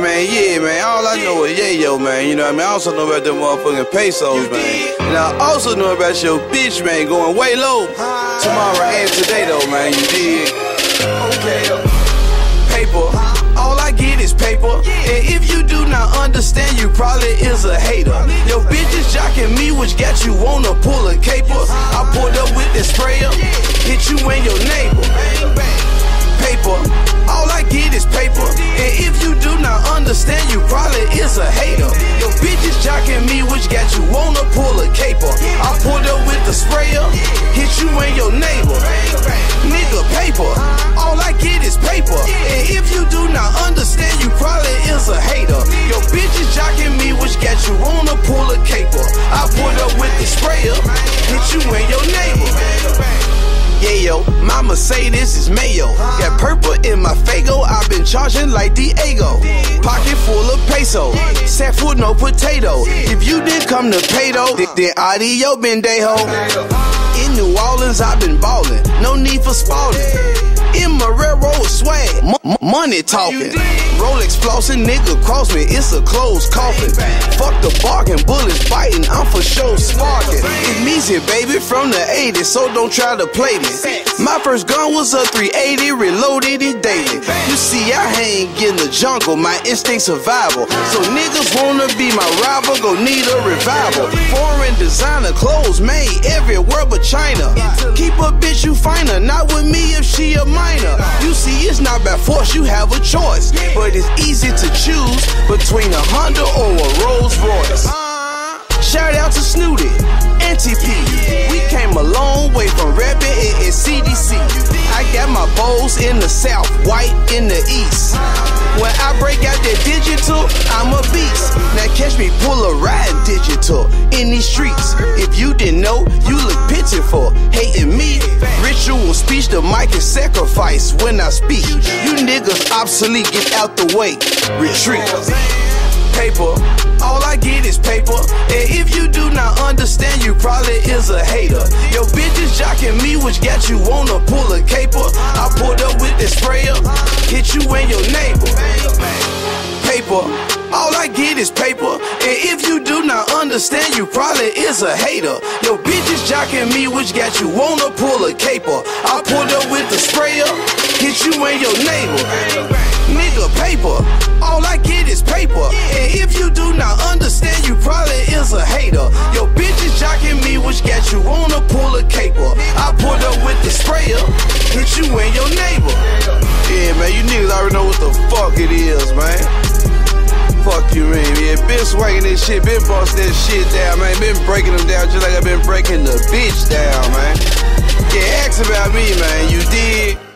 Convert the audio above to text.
man, yeah, man. All I know is yeah, yo, man. You know what I mean? I also know about them motherfucking pesos, man. And I also know about your bitch, man, going way low. Tomorrow and today, though, man. You did. Okay. Paper. All I get is paper. And if you do not understand, you probably is a hater. Your bitch is jocking me, which got you wanna pull a caper. I pulled up with the sprayer, hit you and your neighbor. Paper. All I get is paper. And if you do not understand, you probably is a hater. Your bitch is jocking me, which got you wanna pull a caper. Yeah, yo, my Mercedes is Mayo. Got purple in my Fago. I've been charging like Diego. Pocket full of peso. Set food, no potato. If you didn't come to pay though, then- audio bendejo. In New Orleans, I've been ballin'. No need for spalding. In Marrero swag, M- money talking. Rolex flossing, nigga cross me, it's a closed coffin. Fuck the bargain, bullets biting, I'm for sure sparking. It's Meezy, baby, from the 80s, so don't try to play me. My first gun was a 380, reloaded it daily. You see, I hang in the jungle, my instinct survival. So niggas wanna be my rival, go need a revival. Foreign designer clothes made everywhere but China. Keep a bitch, you find her, not with me if she a. You see, it's not by force, you have a choice. But it's easy to choose between a Honda or a Rolls Royce. Uh-huh. Shout out to Snootie, Auntie P. We came a long way from rapping it in CDC. I got my bowls in the south, white in the east. When I break out that digital, I'm a beast. Now catch me pull a ride digital in these streets. If you didn't know, you look pitiful. Hating me, speech, the mic is sacrifice when I speak. You niggas obsolete, get out the way, retreat paper. All I get is paper. And if you do not understand, you probably is a hater. Your bitch is jocking me, which got you wanna pull a caper. I pulled up with the sprayer, hit you and your neighbor. Probably is a hater. Your bitch is jocking me, which got you wanna pull a caper. I pulled up with the sprayer, hit you and your neighbor. Nigga, paper. All I get is paper. And if you do not understand, you probably is a hater. Your bitch is jocking me, which got you wanna pull a caper. I pulled up with the sprayer, hit you and your neighbor. Yeah, man, you niggas already know what the fuck it is, man. Fuck you, man. Yeah, been swinging this shit, been busting this shit down, man. Been breaking them down just like I've been breaking the bitch down, man. Yeah, ask about me, man. You did.